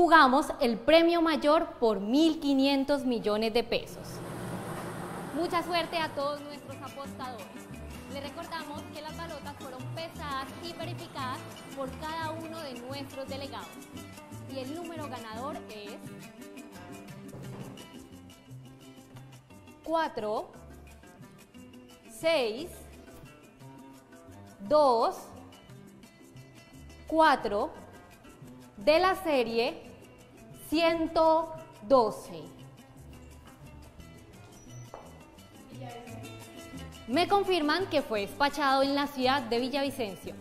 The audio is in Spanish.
jugamos el premio mayor por 1.500 millones de pesos. Mucha suerte a todos nuestros apostadores. Les recordamos que las balotas fueron pesadas y verificadas por cada uno de nuestros delegados. Y el número ganador es 4, 6, 2, 4 de la serie 112. Me confirman que fue despachado en la ciudad de Villavicencio.